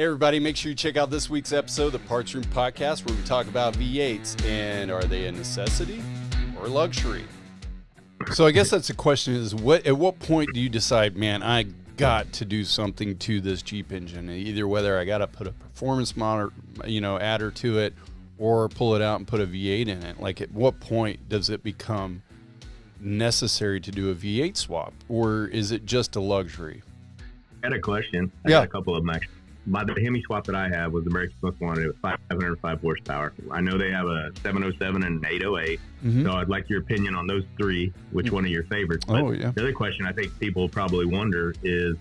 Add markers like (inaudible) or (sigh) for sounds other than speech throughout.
Hey, everybody, make sure you check out this week's episode of the Parts Room Podcast where we talk about V8s and are they a necessity or luxury? So I guess that's the question is what at what point do you decide, man, I got to do something to this Jeep engine? Either whether I got to put a performance motor, you know, adder to it or pull it out and put a V8 in it. Like at what point does it become necessary to do a V8 swap or is it just a luxury? I had a question. I Yeah. got a couple of them actually. My the Hemi swap that I have was American Smith wanted it was 505 horsepower. I know they have a 707 and an 808. Mhm. So I'd like your opinion on those three. Which one are your favorites? But Oh, yeah. The other question I think people probably wonder is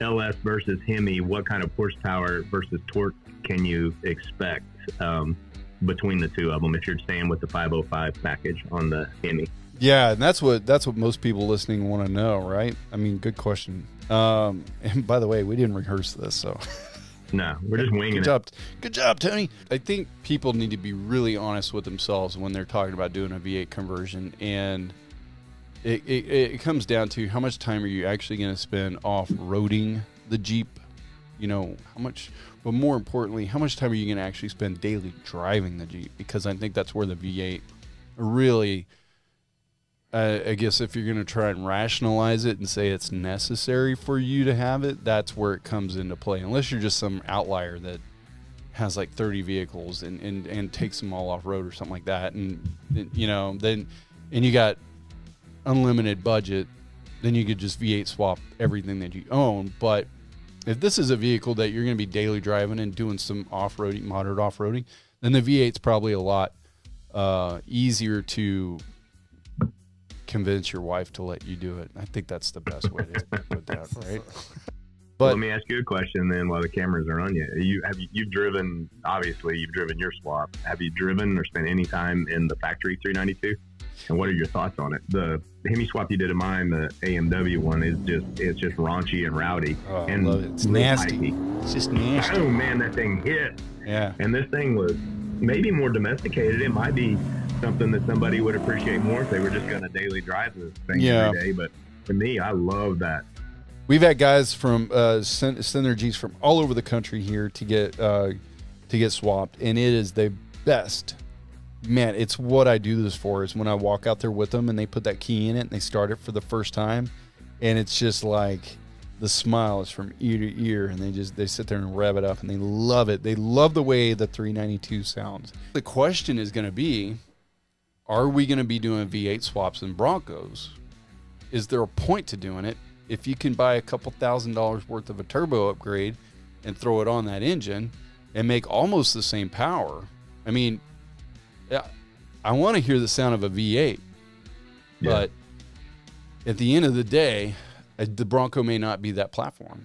LS versus Hemi. What kind of horsepower versus torque can you expect um, between the two of them? If you're staying with the 505 package on the Hemi. Yeah, and that's what that's what most people listening want to know, right? I mean, good question. Um, (laughs) and by the way, we didn't rehearse this, so (laughs) No, we're just winging good it. job, good job, Tony. I think people need to be really honest with themselves when they're talking about doing a V8 conversion, and it it, it comes down to how much time are you actually going to spend off roading the Jeep? You know how much, but more importantly, how much time are you going to actually spend daily driving the Jeep? Because I think that's where the V8 really uh, I guess if you're going to try and rationalize it and say it's necessary for you to have it, that's where it comes into play. Unless you're just some outlier that has like 30 vehicles and, and, and takes them all off road or something like that. And, you know, then, and you got unlimited budget, then you could just V8 swap everything that you own. But if this is a vehicle that you're going to be daily driving and doing some off roading, moderate off roading, then the V8's probably a lot uh, easier to convince your wife to let you do it. I think that's the best way to put that, (laughs) right? Well, But let me ask you a question then while the cameras are on you. You have you, you've driven obviously you've driven your swap. Have you driven or spent any time in the factory 392? And what are your thoughts on it? The, the Hemi swap you did in mine, the AMW one, is just it's just raunchy and rowdy Oh, I and love it. It's nasty. it's just nasty. Oh man, that thing hit. Yeah. And this thing was maybe more domesticated. It might be something that somebody would appreciate more if they were just going to daily drive this thing Yeah. every day. But to me, I love that. We've had guys from uh, send from all over the country here to get uh, to get swapped, and it is the best. Man, it's what I do this for. Is when I walk out there with them and they put that key in it and they start it for the first time, and it's just like the smile is from ear to ear, and they just they sit there and rev it up and they love it. They love the way the 392 sounds. The question is going to be, are we going to be doing V8 swaps in Broncos? Is there a point to doing it? If you can buy a couple thousand dollars worth of a turbo upgrade and throw it on that engine and make almost the same power. I mean, yeah, I want to hear the sound of a V8, Yeah. but at the end of the day, uh, the Bronco may not be that platform,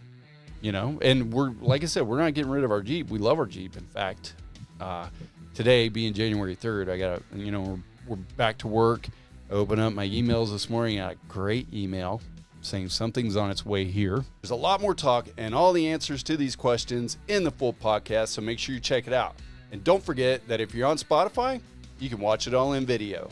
you know. And we're like I said, we're not getting rid of our Jeep. We love our Jeep. In fact, uh, today being January third, I got a you know we're, back to work. I opened up my emails this morning. I got a great email saying something's on its way here. There's a lot more talk and all the answers to these questions in the full podcast, so make sure you check it out. And don't forget that if you're on Spotify, you can watch it all in video.